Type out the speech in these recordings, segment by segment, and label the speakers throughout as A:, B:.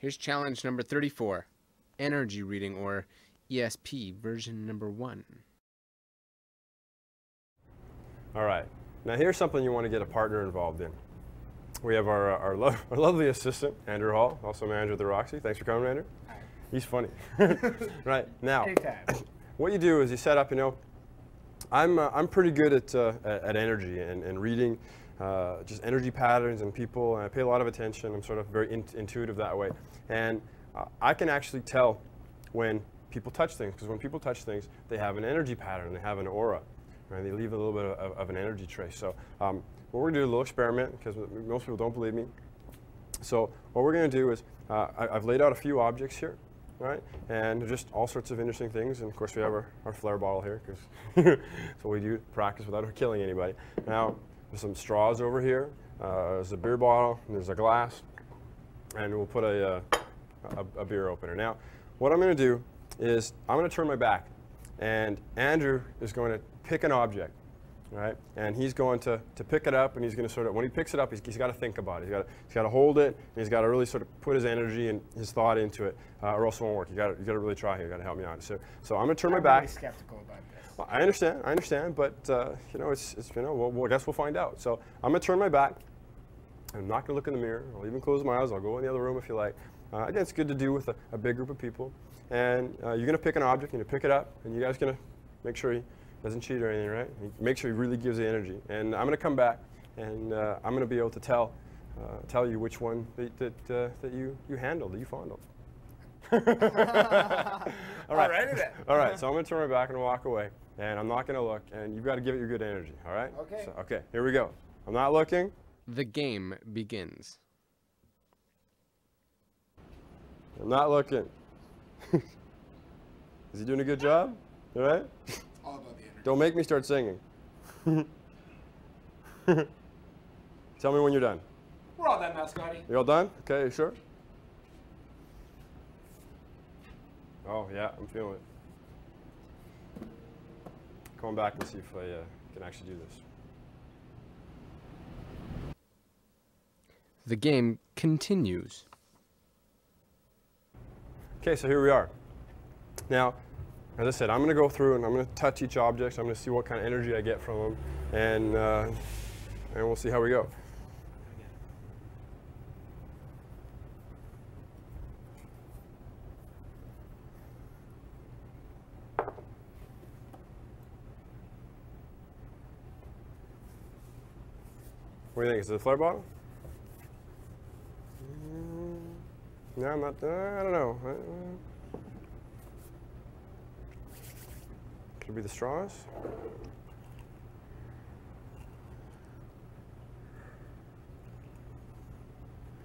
A: Here's challenge number 34 Energy Reading, or ESP, version number 1.
B: All right. Now here's something you want to get a partner involved in. We have our, our, lo our lovely assistant, Andrew Hall, also manager of the Roxy. Thanks for coming, Andrew.
C: Hi.
B: He's funny. right, now,
C: Anytime.
B: what you do is you set up, you know, I'm, uh, I'm pretty good at, uh, at, at energy and, and reading uh, just energy patterns and people, and I pay a lot of attention. I'm sort of very in intuitive that way. And uh, I can actually tell when people touch things, because when people touch things, they have an energy pattern, they have an aura, right? They leave a little bit of, of an energy trace. So um, what we're to do a little experiment, because most people don't believe me. So what we're going to do is, uh, I, have laid out a few objects here, right? And just all sorts of interesting things. And of course, we have our, our flair bottle here, because that's what we do, practice without killing anybody. Now, there's some straws over here. Uh, there's a beer bottle, there's a glass. And we'll put a, uh, a, a beer opener. Now, what I'm going to do is I'm going to turn my back. And Andrew is going to pick an object right? And he's going to, to pick it up, and he's going to sort of, when he picks it up, he's, he's got to think about it. He's got to, he's got to hold it, and he's got to really sort of put his energy and his thought into it, uh, or else it won't work. You got to, you got to really try here. You got to help me out. So, so I'm going to turn
C: I'm
B: my back.
C: Really skeptical about this.
B: Well, I understand, I understand, but uh, you know, it's, it's you know, well, well, I guess we'll find out. So I'm going to turn my back. I'm not going to look in the mirror. I'll even close my eyes. I'll go in the other room if you like. Uh, again, it's good to do with a, a big group of people. And uh, you're going to pick an object, you're going to pick it up, and you guys going to make sure he doesn't cheat or anything, right? Make sure he really gives the energy. And I'm going to come back, and uh, I'm going to be able to tell, uh, tell you which one that, that, uh, that you, you handled, that you fondled. All right.
C: Alrighty then.
B: All right, so I'm going to turn my back and walk away, and I'm not going to look, and you've got to give it your good energy, all right?
C: Okay.
B: So, okay, here we go. I'm not looking.
A: The game begins.
B: I'm not looking. Is he doing a good job? All right?
C: All about the energy.
B: Don't make me start singing. Tell me when you're done.
C: We're all done now, Scotty.
B: You all done? Okay, you sure? Oh, yeah, I'm feeling it. Come back and see if I uh, can actually do this.
A: The game continues.
B: Okay, so here we are. Now, as I said, I'm going to go through and I'm going to touch each object. I'm going to see what kind of energy I get from them, and uh, and we'll see how we go. What do you think? Is it a flair bottle? Mm, No, I'm not. Uh, I don't know. Could be the straws?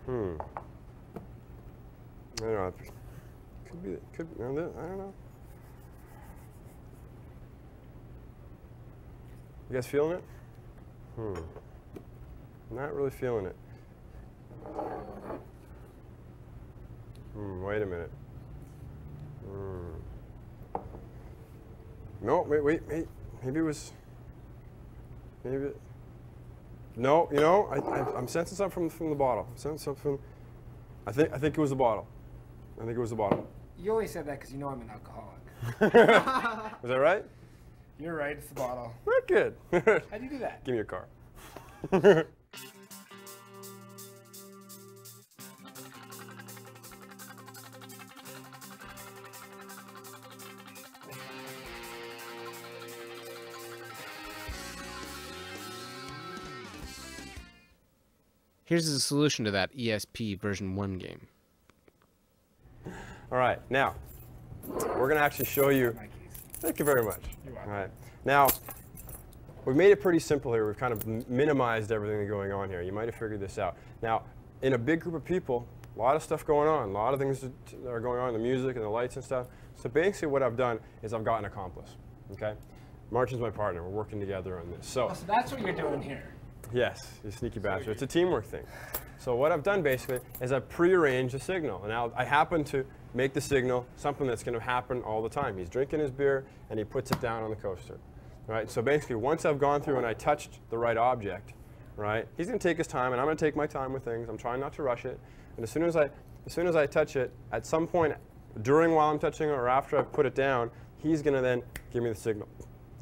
B: Hmm. I don't know. Could be. Could. I don't know. You guys feeling it? Hmm. Not really feeling it. Hmm, wait a minute. Hmm. No, wait, wait, wait. Maybe it was. Maybe. It, no, you know, I, I, I'm sensing something from, from the bottle. I'm sensing something. I think I think it was the bottle. I think it was the bottle.
C: You always said that because you know I'm an alcoholic.
B: Is that right?
C: You're right, it's the bottle.
B: Not good.
C: How'd you do that?
B: Give me your car.
A: Here's the solution to that ESP version 1 game.
B: All right, now we're going to actually show you. Thank you very much.
C: You're
B: All
C: welcome.
B: right, now we've made it pretty simple here. We've kind of minimized everything that's going on here. You might have figured this out. Now, in a big group of people, a lot of stuff going on, a lot of things that that are going on, the music and the lights and stuff. So basically, what I've done is I've got an accomplice. Okay, Martin's my partner. We're working together on this. So.
C: Oh, so that's what you're doing here.
B: Yes, you sneaky bastard. It's a teamwork thing. So what I've done basically is I've prearranged a signal. And now I happen to make the signal something that's going to happen all the time. He's drinking his beer and he puts it down on the coaster. Right? So basically, once I've gone through and I touched the right object, right, he's going to take his time and I'm going to take my time with things. I'm trying not to rush it. And as soon as I as soon as I touch it, at some point during while I'm touching it or after I've put it down, he's going to then give me the signal.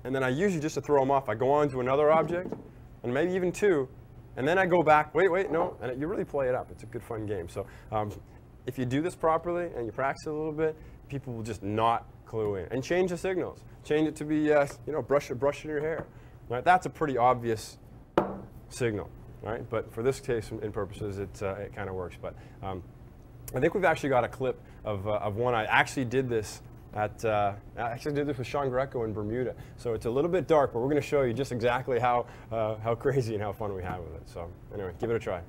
B: And then I usually, just to throw him off, I go on to another object, and maybe even two, and then I go back, wait, wait, no, and you really play it up. It's a good, fun game. So um, if you do this properly and you practice a little bit, people will just not clue in. And change the signals. Change it to be, uh, you know, brush, brushing your hair. Right? That's a pretty obvious signal. Right? But for this case in, in purposes, it, uh, it kind of works. But um, I think we've actually got a clip of, uh, of one I actually did this at, uh, I actually did this with Sean Greco in Bermuda. So it's a little bit dark, but we're going to show you just exactly how, uh, how crazy and how fun we have with it. So anyway, give it a try.